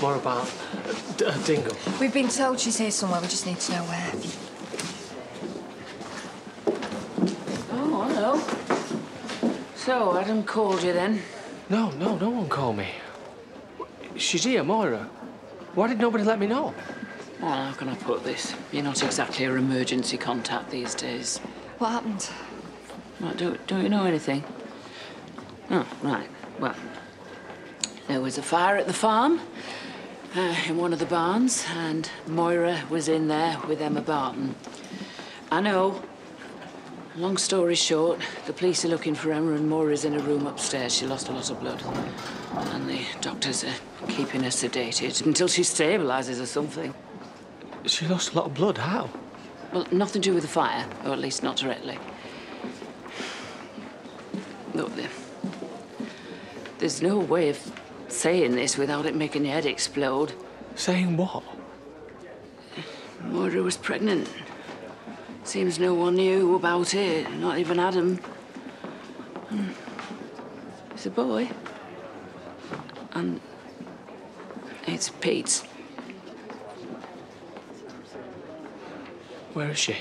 Moira Barton uh, D- uh, Dingle. We've been told she's here somewhere. We just need to know where. Oh, hello. So, Adam called you then? No, no, no one called me. She's here, Moira. Why did nobody let me know? Well, how can I put this? You're not exactly her emergency contact these days. What happened? Right, do, don't you know anything? Oh, right. Well, there was a fire at the farm uh, in one of the barns, and Moira was in there with Emma Barton. I know. Long story short, the police are looking for Emma, and Moira's in a room upstairs. She lost a lot of blood. And the doctors are keeping her sedated until she stabilises or something. She lost a lot of blood. How? Well, nothing to do with the fire, or at least not directly. Look, there- there's no way of saying this without it making your head explode. Saying what? Moira was pregnant. Seems no one knew about it, not even Adam. Hmm. It's a boy. And it's Pete's. Where is she?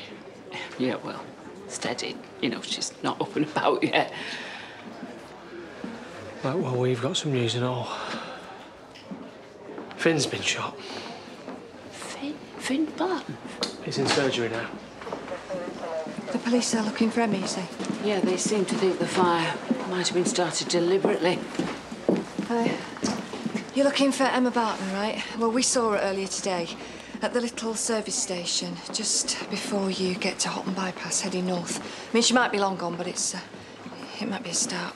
Yeah, well, steady. You know, she's not up and about yet. Right, well, we've got some news and all. Finn's been shot. Finn, Finn Barton. He's in surgery now. The police are looking for Emma, you say? Yeah, they seem to think the fire might have been started deliberately. Hi. You're looking for Emma Barton, right? Well, we saw her earlier today at the little service station just before you get to Houghton Bypass heading north. I mean, she might be long gone, but it's uh, it might be a start.